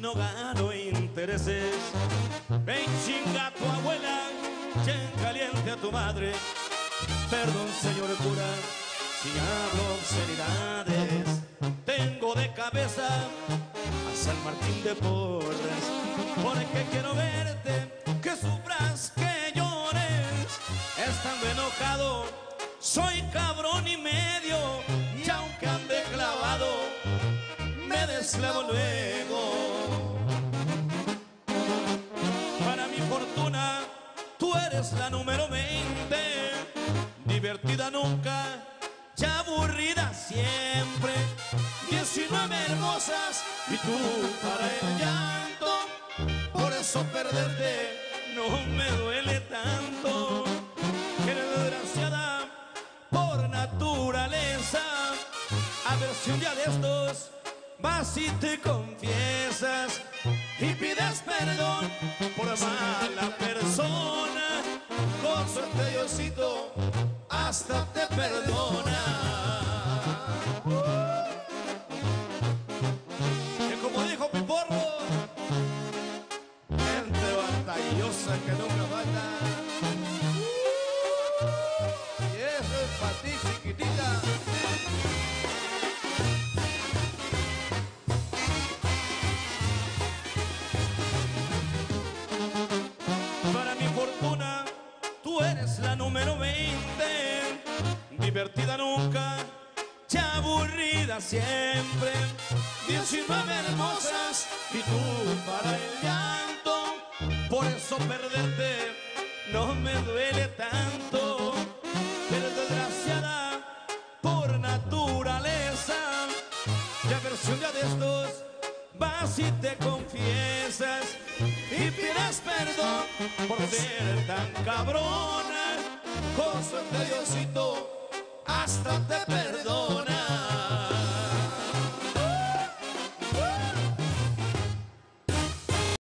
no gano intereses. Ven chinga a tu abuela, chen caliente a tu madre. Perdón, señor cura, si hablo obscenidades. Tengo de cabeza a San Martín de Porres, porque quiero verte, que sufras, que llores. Estando enojado, soy cabrón y medio, me desclavo luego. Para mi fortuna, tú eres la número 20, divertida nunca, ya aburrida siempre. 19 hermosas y tú para el llanto, por eso perderte no me duele tanto. Eres desgraciada por naturaleza, a ver si un día de estos vas y te confiesas y pides perdón por mala persona. Con suerte Diosito hasta te perdona. Tú eres la número 20. Divertida nunca, ya aburrida siempre. 19 hermosas y tú para el llanto. Por eso perderte no me duele tanto. Eres desgraciada por naturaleza. Ya ver si un día de estos vas y te confiesas y pides perdón por ser tan cabrona. Con suerte Diosito.